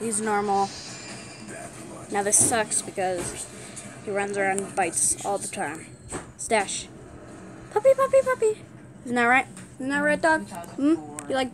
He's normal. Now this sucks because he runs around and bites all the time. Stash. Puppy, puppy, puppy. Isn't that right? Isn't that right, dog? Hmm? You like